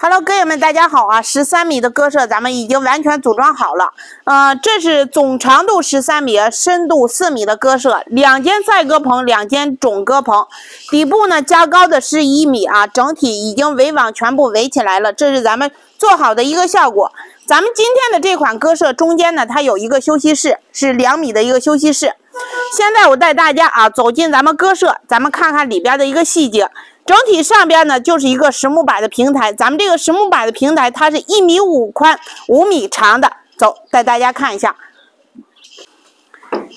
Hello，哥友们，大家好啊！十三米的鸽舍咱们已经完全组装好了。呃，这是总长度十三米、深度四米的鸽舍，两间赛鸽棚，两间种鸽棚，底部呢加高的是一米啊，整体已经围网全部围起来了。这是咱们做好的一个效果。咱们今天的这款鸽舍中间呢，它有一个休息室，是两米的一个休息室。现在我带大家啊走进咱们鸽舍，咱们看看里边的一个细节。整体上边呢就是一个实木板的平台，咱们这个实木板的平台它是一米五宽、五米长的。走，带大家看一下。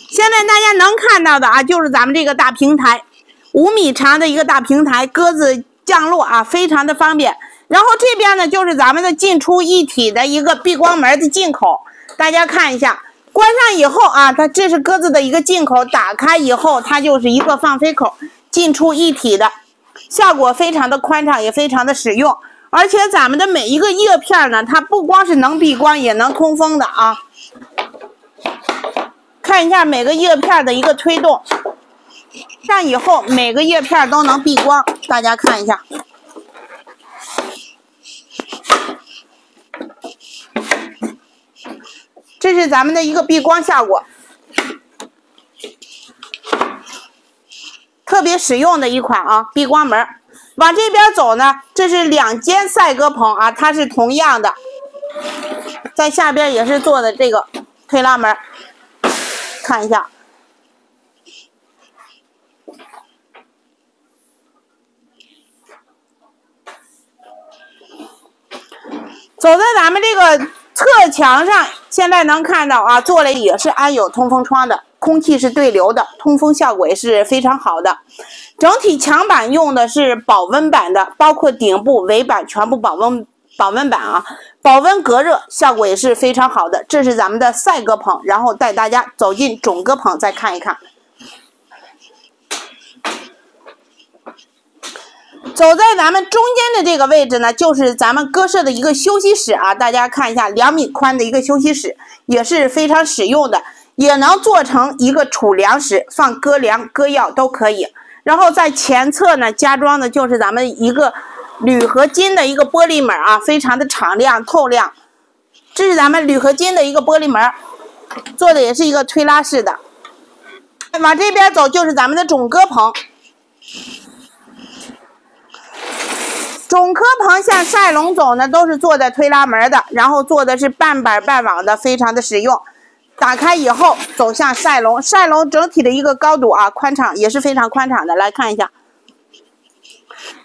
现在大家能看到的啊，就是咱们这个大平台，五米长的一个大平台，鸽子降落啊非常的方便。然后这边呢就是咱们的进出一体的一个闭光门的进口，大家看一下，关上以后啊，它这是鸽子的一个进口，打开以后它就是一个放飞口，进出一体的。效果非常的宽敞，也非常的实用，而且咱们的每一个叶片呢，它不光是能避光，也能通风的啊。看一下每个叶片的一个推动，上以后每个叶片都能避光，大家看一下，这是咱们的一个避光效果。特别实用的一款啊，避光门。往这边走呢，这是两间赛鸽棚啊，它是同样的，在下边也是做的这个推拉门，看一下。走在咱们这个侧墙上，现在能看到啊，做了也是安有通风窗的。空气是对流的，通风效果也是非常好的。整体墙板用的是保温板的，包括顶部、尾板全部保温保温板啊，保温隔热效果也是非常好的。这是咱们的赛鸽棚，然后带大家走进种鸽棚再看一看。走在咱们中间的这个位置呢，就是咱们鸽舍的一个休息室啊，大家看一下，两米宽的一个休息室也是非常实用的。也能做成一个储粮食，放鸽粮、鸽药都可以。然后在前侧呢，加装的就是咱们一个铝合金的一个玻璃门啊，非常的敞亮透亮。这是咱们铝合金的一个玻璃门，做的也是一个推拉式的。往这边走就是咱们的种鸽棚，种鸽棚向赛龙走呢，都是做的推拉门的，然后做的是半板半网的，非常的实用。打开以后走向赛笼，赛笼整体的一个高度啊，宽敞也是非常宽敞的。来看一下，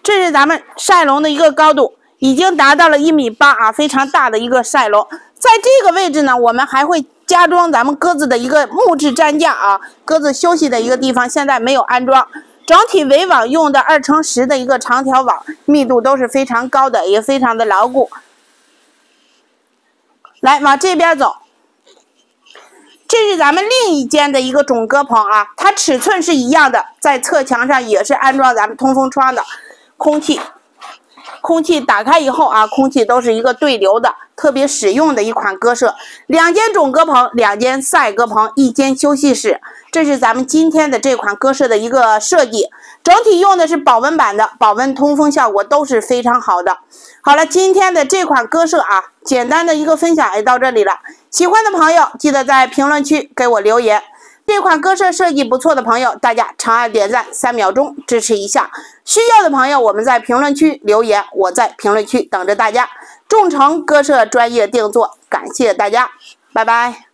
这是咱们赛笼的一个高度，已经达到了一米八啊，非常大的一个赛笼。在这个位置呢，我们还会加装咱们鸽子的一个木质站架啊，鸽子休息的一个地方，现在没有安装。整体围网用的二乘十的一个长条网，密度都是非常高的，也非常的牢固。来，往这边走。这是咱们另一间的一个种鸽棚啊，它尺寸是一样的，在侧墙上也是安装咱们通风窗的，空气，空气打开以后啊，空气都是一个对流的，特别实用的一款鸽舍。两间种鸽棚，两间赛鸽棚，一间休息室，这是咱们今天的这款鸽舍的一个设计。整体用的是保温板的，保温通风效果都是非常好的。好了，今天的这款鸽舍啊，简单的一个分享也到这里了。喜欢的朋友记得在评论区给我留言。这款鸽舍设计不错的朋友，大家长按点赞三秒钟支持一下。需要的朋友，我们在评论区留言，我在评论区等着大家。众诚鸽舍专业定做，感谢大家，拜拜。